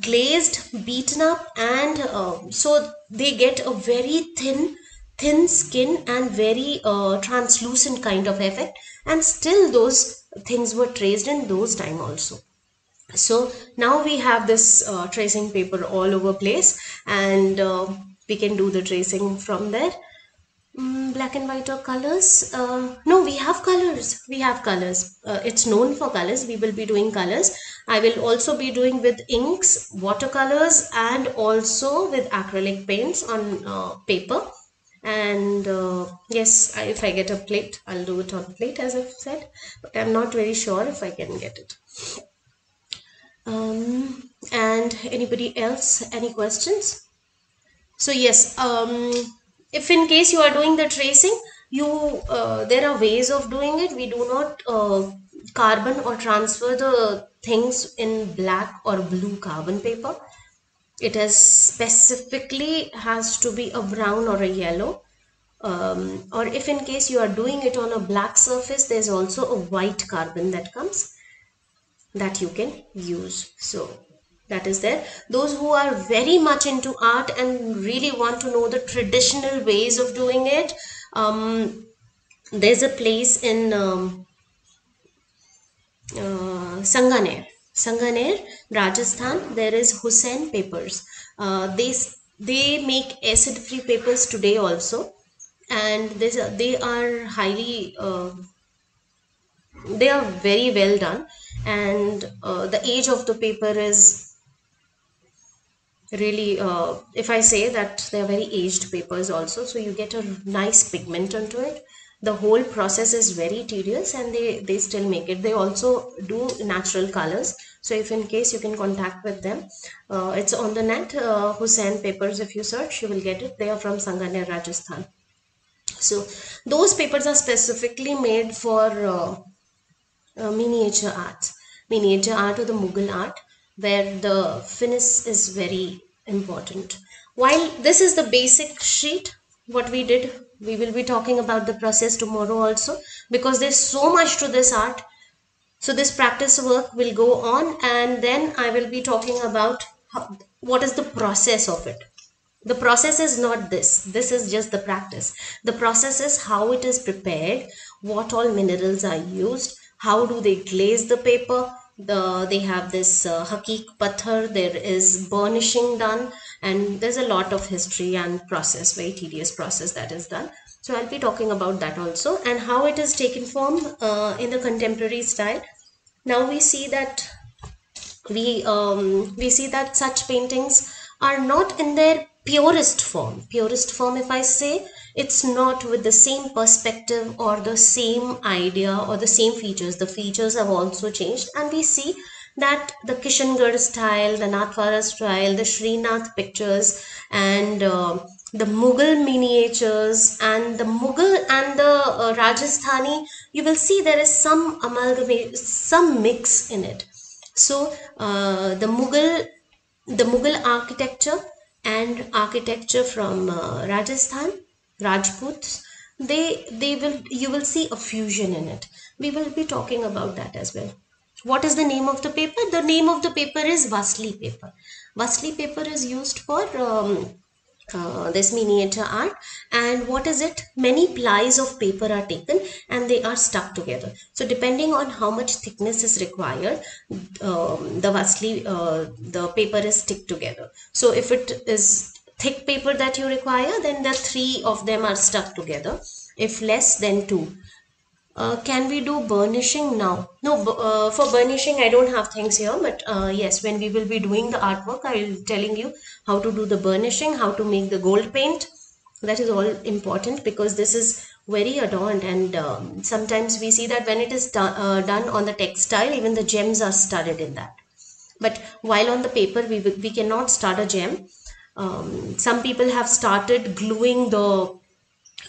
glazed beaten up and uh, so they get a very thin thin skin and very uh, translucent kind of effect. And still those things were traced in those time also. So now we have this uh, tracing paper all over place and uh, we can do the tracing from there Mm, black and white or colors. Uh, no we have colors. We have colors. Uh, it's known for colors. We will be doing colors. I will also be doing with inks watercolors and also with acrylic paints on uh, paper. And uh, yes I, if i get a plate i'll do it on plate as i've said. But i'm not very sure if i can get it. Um, and anybody else? Any questions? So yes um if in case you are doing the tracing you uh, there are ways of doing it. We do not uh, carbon or transfer the things in black or blue carbon paper. It has specifically has to be a brown or a yellow. Um, or if in case you are doing it on a black surface there's also a white carbon that comes that you can use. So that is there. Those who are very much into art and really want to know the traditional ways of doing it um, there's a place in um, uh, Sanganer. Sanganer Rajasthan there is Hussain papers. Uh, they they make acid free papers today also and this, they are highly uh, they are very well done. And uh, the age of the paper is really uh, if i say that they are very aged papers also so you get a nice pigment onto it. The whole process is very tedious and they they still make it. They also do natural colors. So if in case you can contact with them uh, it's on the net uh, Hussain papers. If you search you will get it. They are from Sanganer Rajasthan. So those papers are specifically made for uh, uh, miniature art. Miniature art or the Mughal art where the finish is very important. While this is the basic sheet, what we did, we will be talking about the process tomorrow also because there's so much to this art. So this practice work will go on and then I will be talking about how, what is the process of it. The process is not this. This is just the practice. The process is how it is prepared, what all minerals are used, how do they glaze the paper, the they have this uh, hakik pathar. There is burnishing done and there's a lot of history and process very tedious process that is done. So i'll be talking about that also and how it is taken form uh, in the contemporary style. Now we see that we um, we see that such paintings are not in their purest form. Purest form if i say it's not with the same perspective or the same idea or the same features. The features have also changed and we see that the Kishangarh style, the Nathdwara style, the Srinath pictures and uh, the Mughal miniatures and the Mughal and the uh, Rajasthani, you will see there is some amalgamation, some mix in it. So uh, the Mughal, the Mughal architecture and architecture from uh, Rajasthan Rajputs they they will you will see a fusion in it. We will be talking about that as well. What is the name of the paper? The name of the paper is Vasli paper. Vasli paper is used for um, uh, this miniature art. And what is it? Many plies of paper are taken and they are stuck together. So depending on how much thickness is required um, the Vasli uh, the paper is stick together. So if it is thick paper that you require then the three of them are stuck together if less then two uh, can we do burnishing now? No, uh, for burnishing, I don't have things here, but uh, yes, when we will be doing the artwork, I will telling you how to do the burnishing, how to make the gold paint. That is all important because this is very adorned and um, sometimes we see that when it is uh, done on the textile, even the gems are studded in that. But while on the paper, we, we cannot start a gem. Um, some people have started gluing the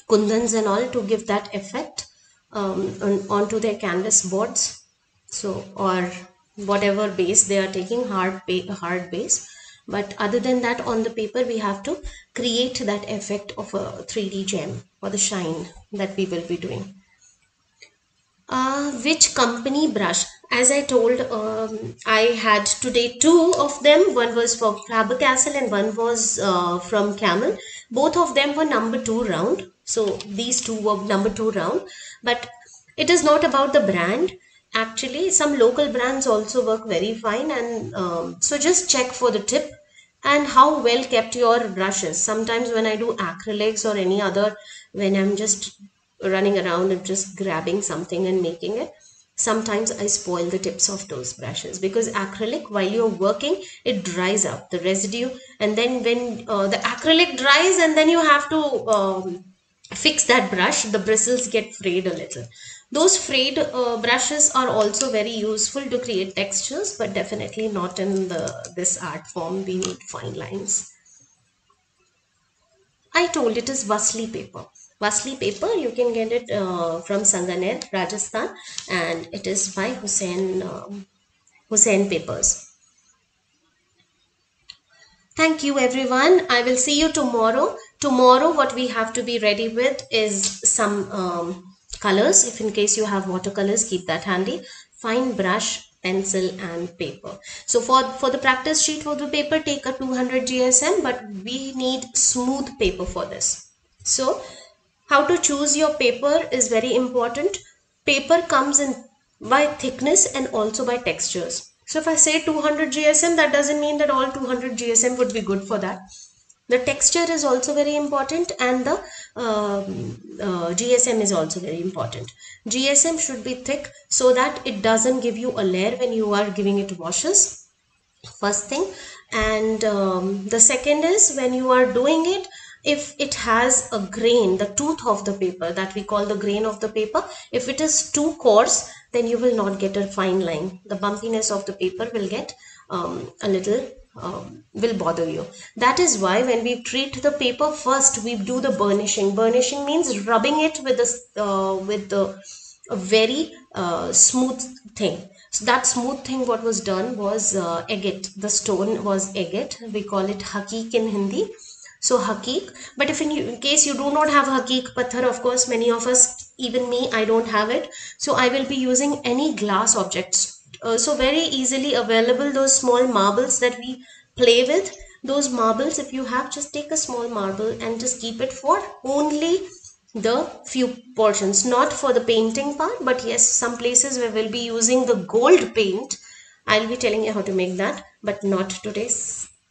kundans and all to give that effect um, on, onto their canvas boards. So or whatever base they are taking hard hard base. But other than that on the paper we have to create that effect of a 3d gem or the shine that we will be doing. Uh, which company brush as I told um, I had today two of them. One was for Faber-Castell and one was uh, from Camel. Both of them were number two round. So these two were number two round. But it is not about the brand. Actually some local brands also work very fine and um, so just check for the tip and how well kept your brushes. Sometimes when i do acrylics or any other when i'm just running around and just grabbing something and making it sometimes i spoil the tips of those brushes because acrylic while you're working it dries up the residue. And then when uh, the acrylic dries and then you have to um, fix that brush the bristles get frayed a little. Those frayed uh, brushes are also very useful to create textures but definitely not in the this art form. We need fine lines. I told it is vasli paper vasli paper you can get it uh, from sanganer rajasthan and it is by hussein um, hussein papers Thank you everyone. I will see you tomorrow. Tomorrow what we have to be ready with is some um, colors. If in case you have watercolors, keep that handy. Fine brush, pencil and paper. So for, for the practice sheet for the paper, take a 200 GSM but we need smooth paper for this. So how to choose your paper is very important. Paper comes in by thickness and also by textures so if I say 200 GSM, that doesn't mean that all 200 GSM would be good for that. The texture is also very important and the um, uh, GSM is also very important. GSM should be thick so that it doesn't give you a layer when you are giving it washes. First thing. And um, the second is when you are doing it, if it has a grain, the tooth of the paper that we call the grain of the paper, if it is too coarse, then you will not get a fine line. The bumpiness of the paper will get um, a little um, will bother you. That is why when we treat the paper first, we do the burnishing. Burnishing means rubbing it with the uh, with the a very uh, smooth thing. So that smooth thing what was done was uh, agate. The stone was agate. We call it hakik in Hindi. So hakik. But if in, in case you do not have hakik pathar, of course, many of us even me i don't have it. So i will be using any glass objects. Uh, so very easily available those small marbles that we play with. Those marbles if you have just take a small marble and just keep it for only the few portions. Not for the painting part but yes some places where we'll be using the gold paint. I'll be telling you how to make that but not today.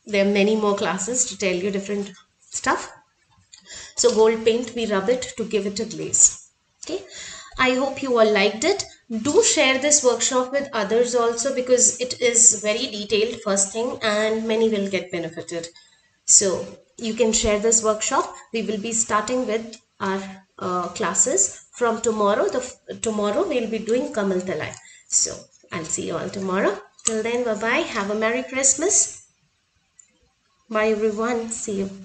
There are many more classes to tell you different stuff. So gold paint we rub it to give it a glaze. Okay? I hope you all liked it. Do share this workshop with others also because it is very detailed first thing and many will get benefited. So you can share this workshop. We will be starting with our uh, classes. From tomorrow the tomorrow we'll be doing kamal talai. So i'll see you all tomorrow. Till then bye bye have a merry christmas. Bye everyone. See you